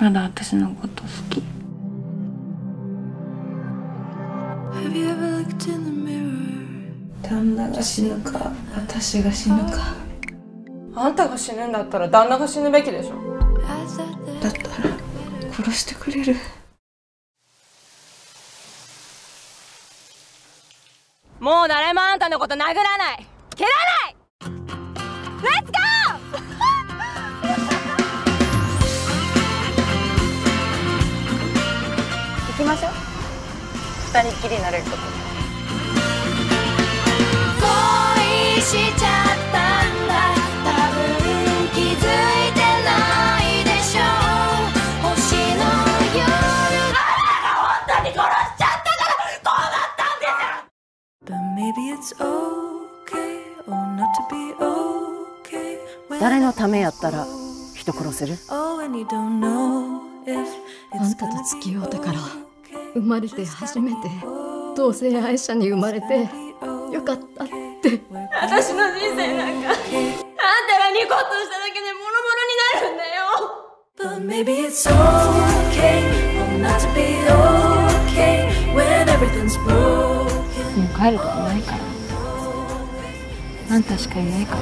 まだ私のこと好き。Have you ever looked in the mirror? 旦那が死ぬか私が死ぬか。あんたが死ぬんだったら旦那が死ぬべきでしょ。だったら殺してくれる。もう誰もあんたのこと殴らない。蹴らない。レッツゴーましょう。二人っきりになれるとこ恋しちゃったんだ。多分気づいてないでしょう。星の夜。あなたが本当に殺しちゃったからこうなったんです But maybe it's okay or not to be okay when 誰のためやったら人殺せる？Oh, and you don't know if あんたと付き合うたから生まれて初めて同性愛者に生まれてよかったって。私の人生なんかあんたがニコッとしただけでボロボロになるんだよ。But maybe it's okay not to be okay when everything's broken. もう帰るとこないから。あんたしかいないから